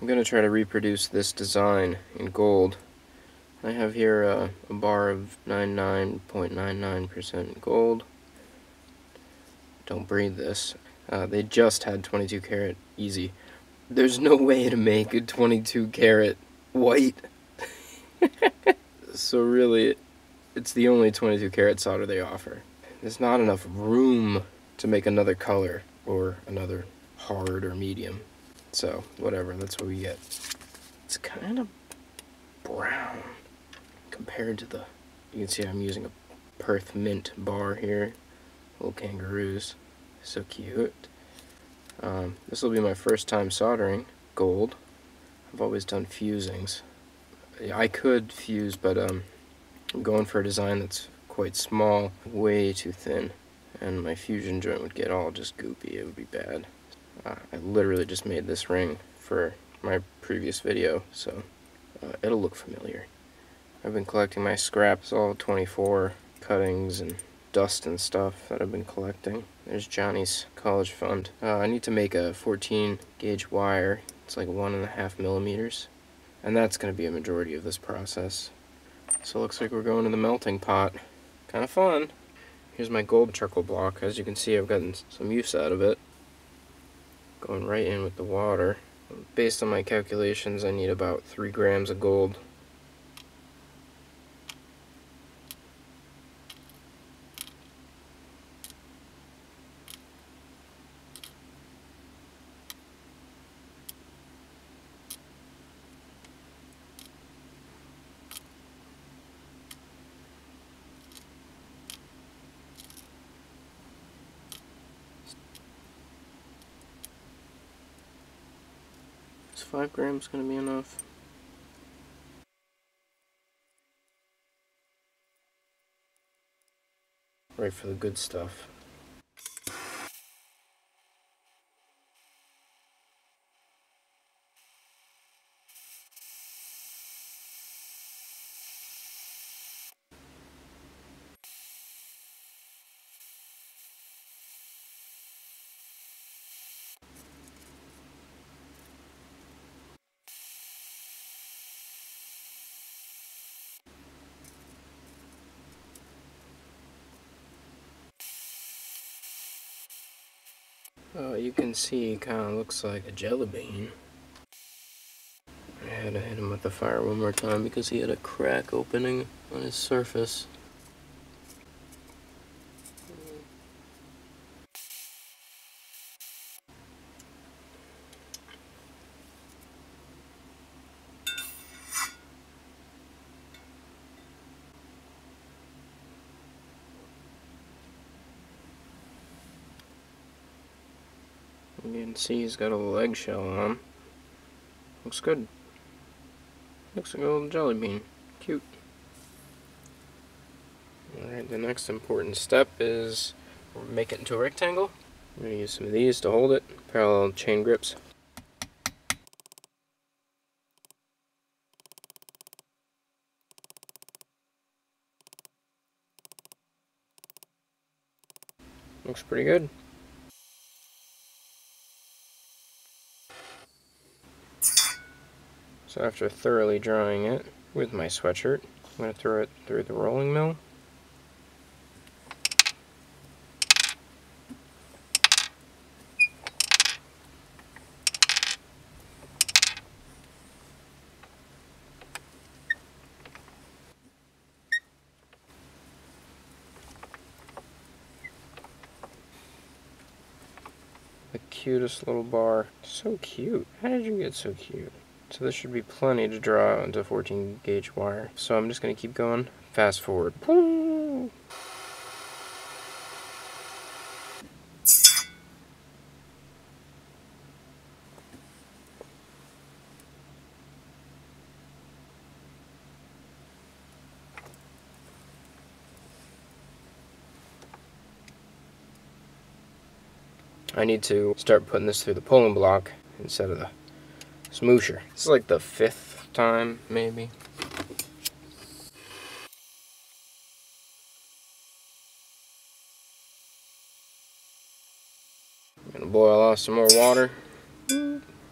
I'm going to try to reproduce this design in gold. I have here a bar of 99.99% gold. Don't breathe this. Uh, they just had 22 karat easy. There's no way to make a 22 karat white. so really, it's the only 22 karat solder they offer. There's not enough room to make another color or another hard or medium. So, whatever, that's what we get. It's kind of brown compared to the, you can see I'm using a Perth Mint bar here. Little kangaroos. So cute. Um, this will be my first time soldering gold. I've always done fusings. I could fuse, but um, I'm going for a design that's quite small, way too thin, and my fusion joint would get all just goopy. It would be bad. Uh, I literally just made this ring for my previous video, so uh, it'll look familiar. I've been collecting my scraps, all 24 cuttings and dust and stuff that I've been collecting. There's Johnny's college fund. Uh, I need to make a 14 gauge wire. It's like one and a half millimeters. And that's going to be a majority of this process. So it looks like we're going to the melting pot. Kind of fun. Here's my gold charcoal block. As you can see, I've gotten some use out of it going right in with the water. Based on my calculations, I need about 3 grams of gold. 5 grams going to be enough? Right for the good stuff. Uh, you can see it kind of looks like a jelly bean. I had to hit him with the fire one more time because he had a crack opening on his surface. You can see he's got a little eggshell on. Looks good. Looks like a little jelly bean. Cute. Alright, the next important step is make it into a rectangle. I'm going to use some of these to hold it. Parallel chain grips. Looks pretty good. So after thoroughly drying it with my sweatshirt, I'm going to throw it through the rolling mill. The cutest little bar. So cute. How did you get so cute? So this should be plenty to draw into 14 gauge wire. So I'm just going to keep going. Fast forward. I need to start putting this through the pulling block instead of the smoosher. This is like the fifth time, maybe. I'm gonna boil off some more water.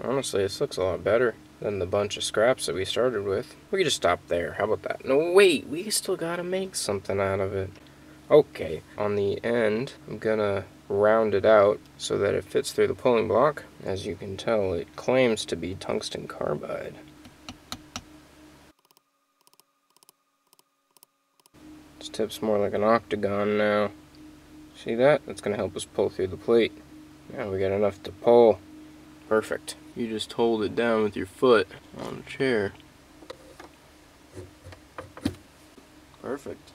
Honestly, this looks a lot better than the bunch of scraps that we started with. We could just stop there. How about that? No, wait, we still gotta make something out of it. Okay, on the end, I'm gonna round it out so that it fits through the pulling block. As you can tell, it claims to be tungsten carbide. This tip's more like an octagon now. See that? That's gonna help us pull through the plate. Now we got enough to pull. Perfect. You just hold it down with your foot on the chair. Perfect.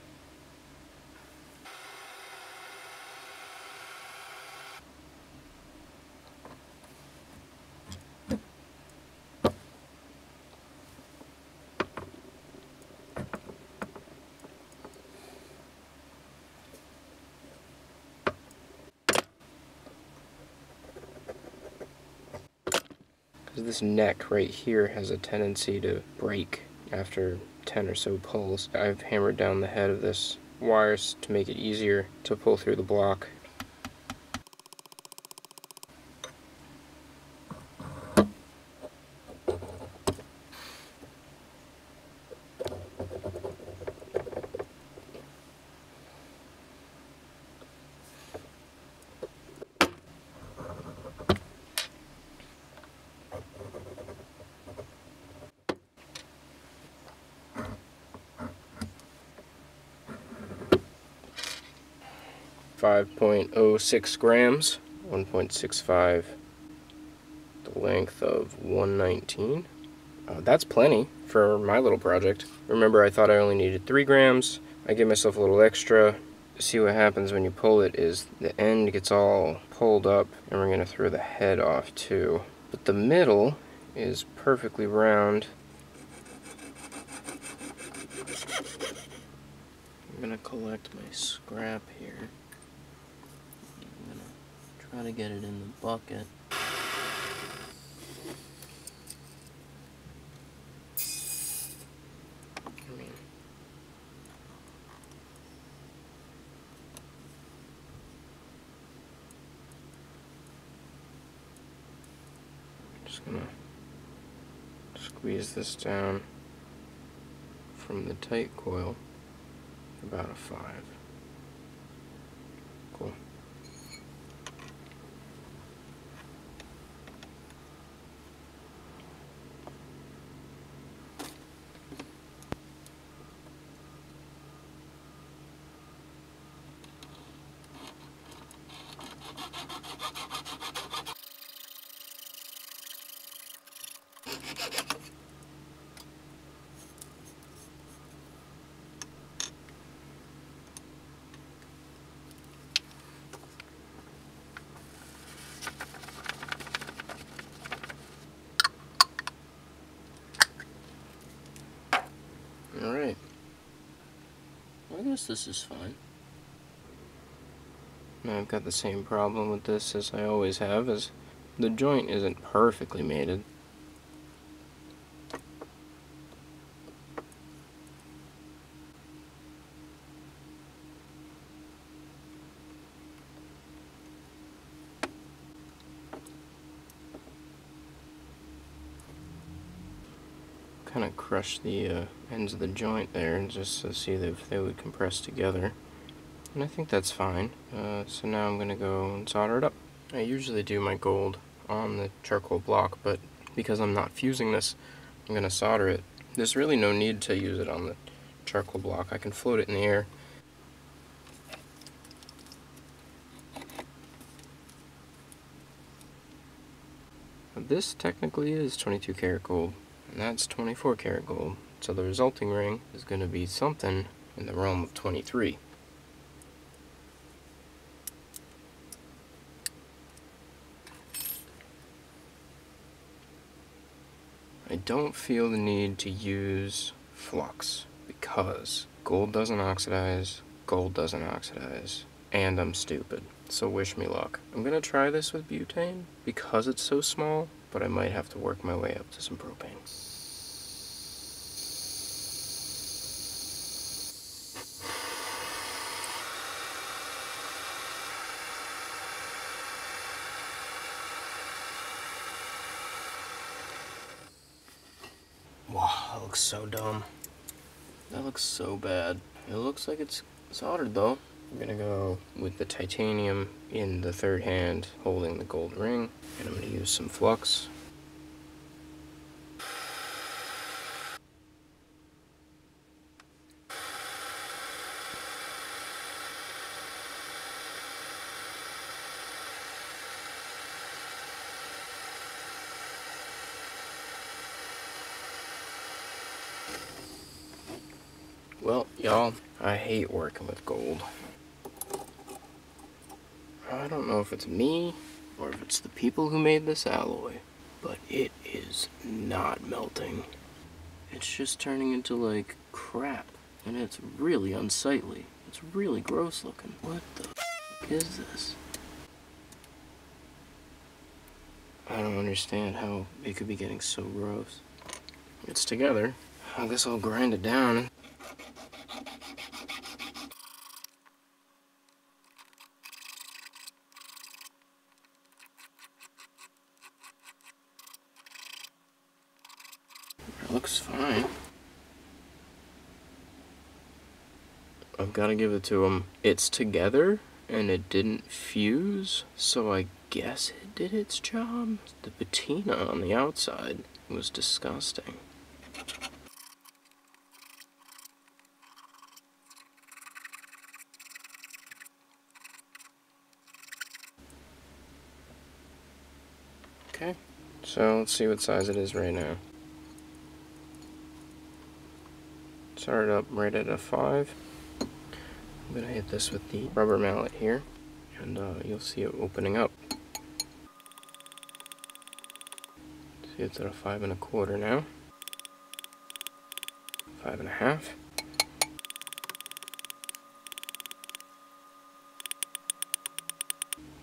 Because this neck right here has a tendency to break after 10 or so pulls. I've hammered down the head of this wires to make it easier to pull through the block. Five point oh six grams, one point six five. The length of one nineteen. Uh, that's plenty for my little project. Remember, I thought I only needed three grams. I give myself a little extra. See what happens when you pull it is the end gets all pulled up, and we're gonna throw the head off too. But the middle is perfectly round. I'm gonna collect my scrap here. Try to get it in the bucket. Just gonna squeeze this down from the tight coil about a five. Alright. I guess this is fine. I've got the same problem with this as I always have, is the joint isn't perfectly mated. kind of crush the uh, ends of the joint there and just to see if they would compress together. And I think that's fine. Uh, so now I'm going to go and solder it up. I usually do my gold on the charcoal block, but because I'm not fusing this, I'm going to solder it. There's really no need to use it on the charcoal block. I can float it in the air. This technically is 22 karat gold and that's 24 karat gold. So the resulting ring is going to be something in the realm of 23. Don't feel the need to use flux because gold doesn't oxidize, gold doesn't oxidize, and I'm stupid. So wish me luck. I'm gonna try this with butane because it's so small but I might have to work my way up to some propane. Looks so dumb. That looks so bad. It looks like it's soldered though. I'm gonna go with the titanium in the third hand holding the gold ring. And I'm gonna use some flux. Well, y'all, I hate working with gold. I don't know if it's me or if it's the people who made this alloy, but it is not melting. It's just turning into like crap, and it's really unsightly. It's really gross looking. What the is this? I don't understand how it could be getting so gross. It's together. I guess I'll grind it down looks fine. I've got to give it to him. It's together and it didn't fuse, so I guess it did its job. The patina on the outside was disgusting. Okay, so let's see what size it is right now. Start it up right at a 5. I'm to hit this with the rubber mallet here, and uh, you'll see it opening up. See, it's at a 5 and a quarter now. Five and a half.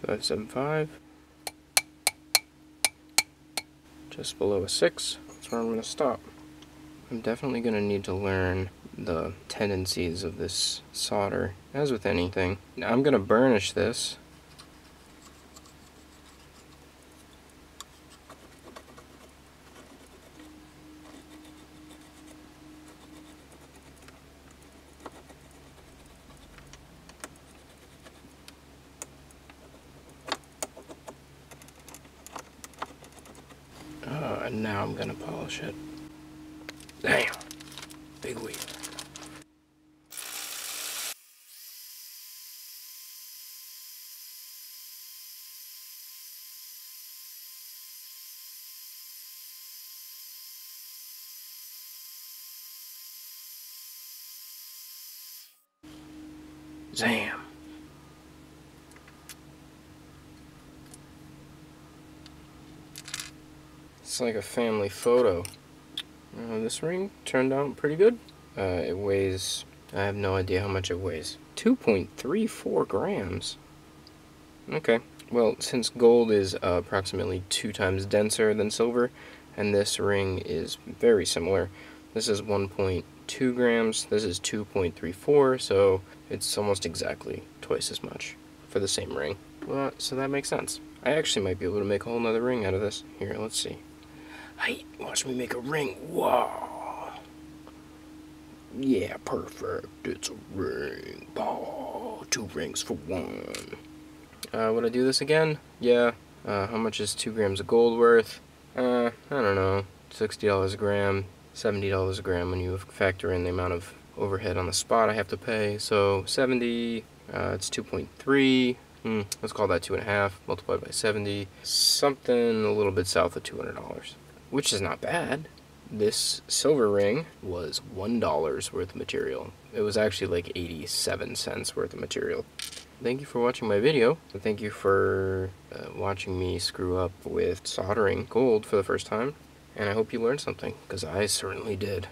Five seven five. Just below a six. That's where I'm to stop. I'm definitely going to need to learn the tendencies of this solder, as with anything. Now I'm going to burnish this. Uh, and now I'm going to polish it. Damn. Big weed. Damn. It's like a family photo. Uh, this ring turned out pretty good. Uh, it weighs, I have no idea how much it weighs. 2.34 grams. Okay, well, since gold is uh, approximately two times denser than silver, and this ring is very similar, this is 1.2 grams, this is 2.34, so it's almost exactly twice as much for the same ring. Well, so that makes sense. I actually might be able to make a whole nother ring out of this. Here, let's see. Hey, watch me make a ring. Wow. Yeah, perfect. It's a ring. Oh, two rings for one. Uh, would I do this again? Yeah. Uh, how much is two grams of gold worth? Uh, I don't know. $60 a gram, $70 a gram when you factor in the amount of overhead on the spot I have to pay. So 70, uh, it's 2.3. Hmm, let's call that two and a half multiplied by 70. Something a little bit south of $200 which is not bad. This silver ring was $1 worth of material. It was actually like 87 cents worth of material. Thank you for watching my video. Thank you for uh, watching me screw up with soldering gold for the first time. And I hope you learned something, because I certainly did.